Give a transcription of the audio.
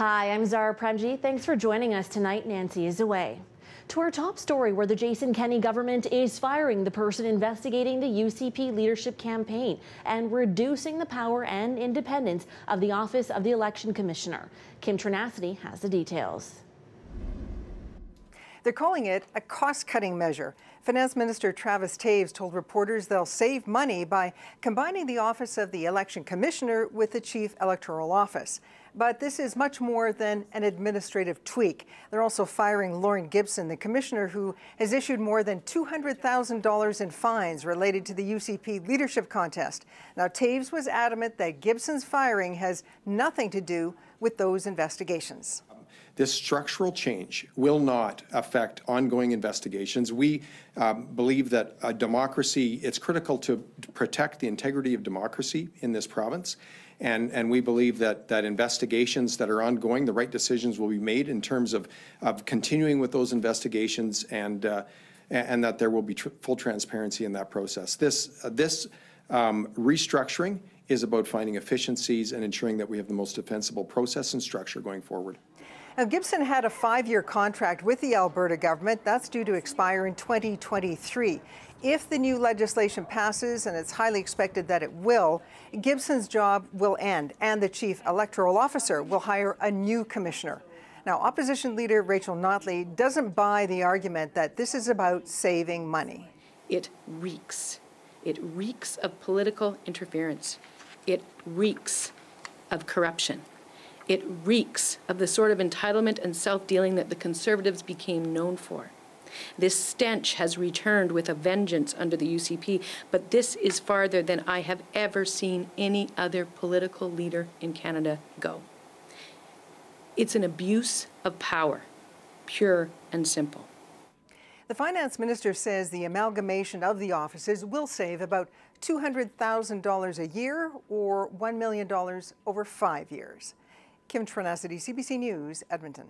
Hi, I'm Zahra Premji. Thanks for joining us tonight. Nancy is away. To our top story, where the Jason Kenney government is firing the person investigating the UCP leadership campaign and reducing the power and independence of the Office of the Election Commissioner. Kim Trynacity has the details. They're calling it a cost cutting measure. Finance Minister Travis Toews told reporters they'll save money by combining the Office of the Election Commissioner with the Chief Electoral Office. But this is much more than an administrative tweak. They're also firing Lorne Gibson, the commissioner who has issued more than $200,000 in fines related to the UCP leadership contest. Now, Toews was adamant that Gibson's firing has nothing to do with those investigations. This structural change will not affect ongoing investigations. We um, believe that a democracy, it's critical to protect the integrity of democracy in this province. And, and we believe that, that investigations that are ongoing, the right decisions will be made in terms of, of continuing with those investigations and, uh, and that there will be tr full transparency in that process. This, uh, this um, restructuring is about finding efficiencies and ensuring that we have the most defensible process and structure going forward. Now, Gibson had a five-year contract with the Alberta government. That's due to expire in 2023. If the new legislation passes, and it's highly expected that it will, Gibson's job will end, and the chief electoral officer will hire a new commissioner. Now, opposition leader Rachel Notley doesn't buy the argument that this is about saving money. It reeks. It reeks of political interference. It reeks of corruption. It reeks of the sort of entitlement and self dealing that the Conservatives became known for. This stench has returned with a vengeance under the UCP, but this is farther than I have ever seen any other political leader in Canada go. It's an abuse of power, pure and simple. The finance minister says the amalgamation of the offices will save about $200,000 a year or $1 million over five years. Kim Trynacity, CBC News, Edmonton.